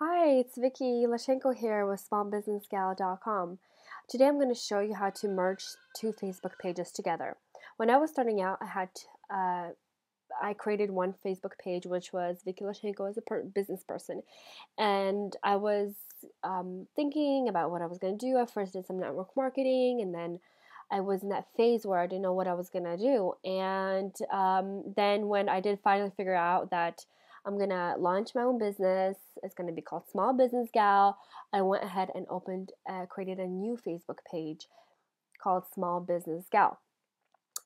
Hi, it's Vicky Lashenko here with smallbusinessgal.com. Today I'm going to show you how to merge two Facebook pages together. When I was starting out, I had uh, I created one Facebook page which was Vicky Lashenko as a per- business person, and I was um, thinking about what I was going to do. I first did some network marketing, and then I was in that phase where I didn't know what I was going to do. And um, then when I did finally figure out that I'm gonna launch my own business. It's gonna be called Small Business Gal. I went ahead and opened, uh, created a new Facebook page called Small Business Gal.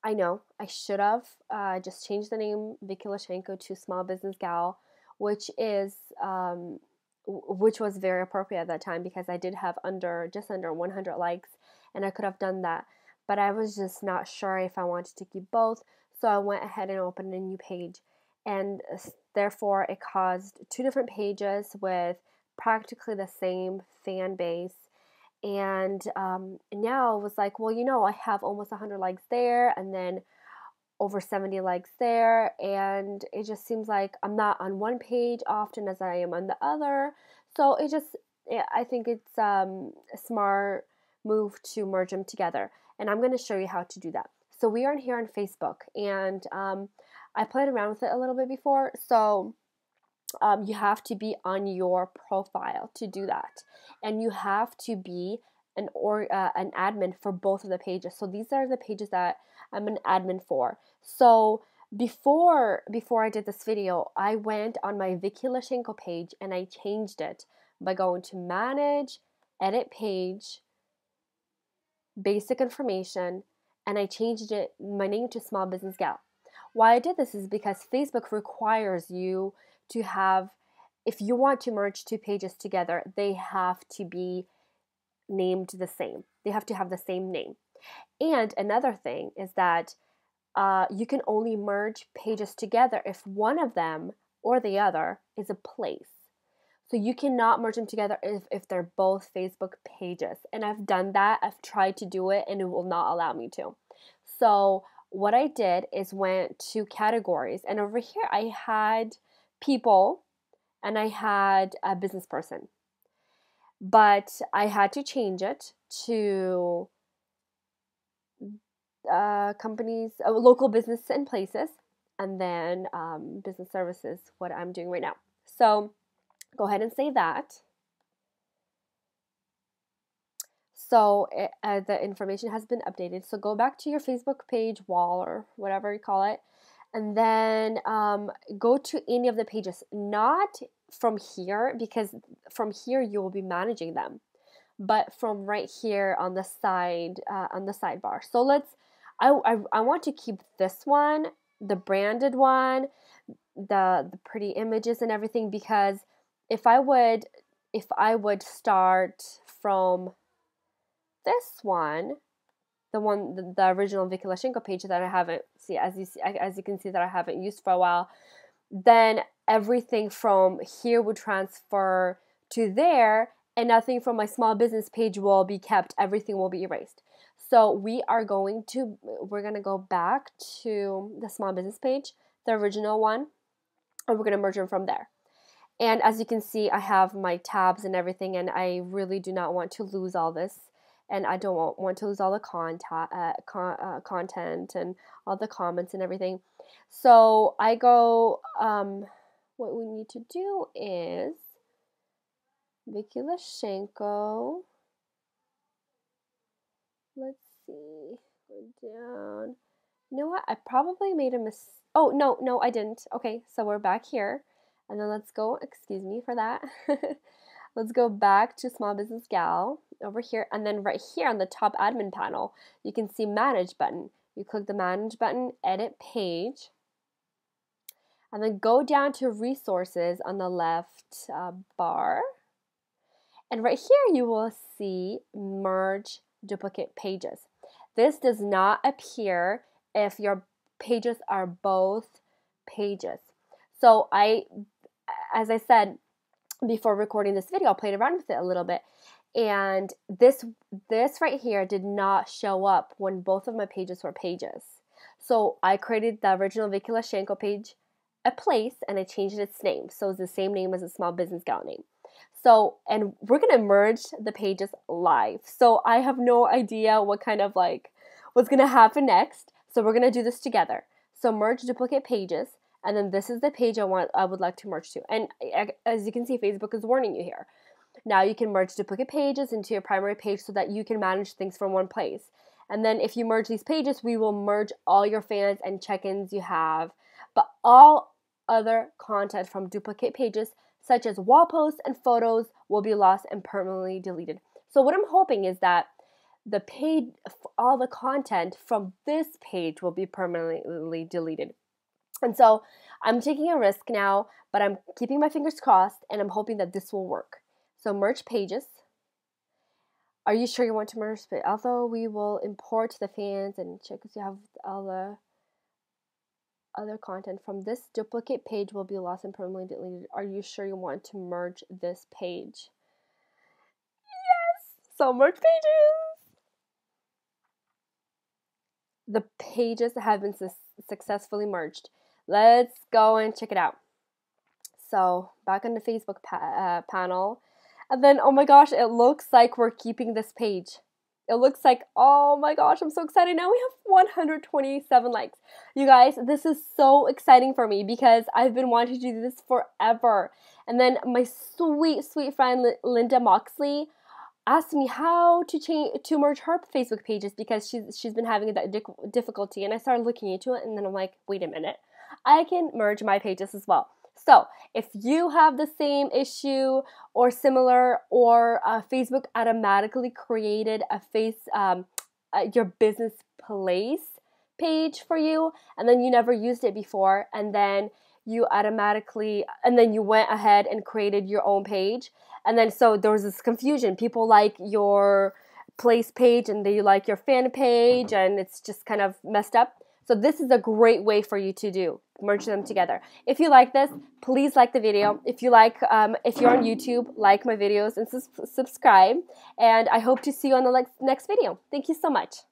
I know I should have uh, just changed the name Vicky Lashenko to Small Business Gal, which is um, which was very appropriate at that time because I did have under just under 100 likes, and I could have done that, but I was just not sure if I wanted to keep both. So I went ahead and opened a new page and therefore it caused two different pages with practically the same fan base. And um, now it was like well you know i have almost 100 likes there and then over 70 likes there. And it just seems like i'm not on one page often as i am on the other. So it just i think it's um, a smart move to merge them together. And i'm going to show you how to do that. So we are here on facebook and um, I played around with it a little bit before, so um, you have to be on your profile to do that, and you have to be an or uh, an admin for both of the pages. So these are the pages that I'm an admin for. So before before I did this video, I went on my Vicky Lashenko page and I changed it by going to manage, edit page, basic information, and I changed it my name to Small Business Gal. Why I did this is because Facebook requires you to have, if you want to merge two pages together, they have to be named the same. They have to have the same name. And another thing is that uh, you can only merge pages together if one of them or the other is a place. So you cannot merge them together if, if they're both Facebook pages. And I've done that. I've tried to do it and it will not allow me to. So what I did is went to categories, and over here I had people and I had a business person. But I had to change it to uh, companies, uh, local business and places, and then um, business services, what I'm doing right now. So go ahead and say that. So it, uh, the information has been updated. So go back to your Facebook page wall or whatever you call it, and then um, go to any of the pages, not from here because from here you will be managing them, but from right here on the side uh, on the sidebar. So let's. I, I, I want to keep this one, the branded one, the the pretty images and everything because if I would if I would start from this one, the one the, the original Vicky Lashenko page that I haven't see as you see as you can see that I haven't used for a while, then everything from here would transfer to there and nothing from my small business page will be kept. Everything will be erased. So we are going to we're going to go back to the small business page, the original one, and we're going to merge them from there. And as you can see, I have my tabs and everything, and I really do not want to lose all this and I don't want, want to lose all the content, uh, con- uh, content and all the comments and everything. So I go, um, what we need to do is Vicky Lashenko. Let's see, go down. You know what? I probably made a mistake. Oh, no, no, I didn't. Okay, so we're back here. And then let's go, excuse me for that. let's go back to Small Business Gal over here and then right here on the top admin panel you can see manage button. You click the manage button edit page and then go down to resources on the left uh, bar. And right here you will see merge duplicate pages. This does not appear if your pages are both pages. So I as I said before recording this video I played around with it a little bit and this this right here did not show up when both of my pages were pages. So I created the original Vicky Lashenko page a place and I changed its name. So it's the same name as a small business gal name. So, and we're gonna merge the pages live. So I have no idea what kind of like what's gonna happen next. So we're gonna do this together. So merge duplicate pages, and then this is the page I want I would like to merge to. And as you can see, Facebook is warning you here. Now you can merge duplicate pages into your primary page so that you can manage things from one place. And then if you merge these pages, we will merge all your fans and check-ins you have, but all other content from duplicate pages such as wall posts and photos will be lost and permanently deleted. So what I'm hoping is that the page all the content from this page will be permanently deleted. And so I'm taking a risk now, but I'm keeping my fingers crossed and I'm hoping that this will work. So merge pages. Are you sure you want to merge? But although we will import the fans and check if you have all the other content from this duplicate page will be lost and permanently deleted. Are you sure you want to merge this page? Yes! So merge pages! The pages have been su successfully merged. Let's go and check it out. So back on the Facebook pa uh, panel, and then, oh my gosh, it looks like we're keeping this page. It looks like, oh my gosh, I'm so excited. Now we have 127 likes. You guys, this is so exciting for me because I've been wanting to do this forever. And then my sweet, sweet friend Linda Moxley asked me how to change to merge her Facebook pages because she's she's been having that difficulty. And I started looking into it, and then I'm like, wait a minute, I can merge my pages as well. So, if you have the same issue or similar, or uh, Facebook automatically created a face um, uh, your business place page for you, and then you never used it before, and then you automatically, and then you went ahead and created your own page, and then so there was this confusion. People like your place page, and they like your fan page, and it's just kind of messed up. So this is a great way for you to do merge them together. If you like this, please like the video. If you like, um, if you're on YouTube, like my videos and subscribe. And I hope to see you on the next video. Thank you so much.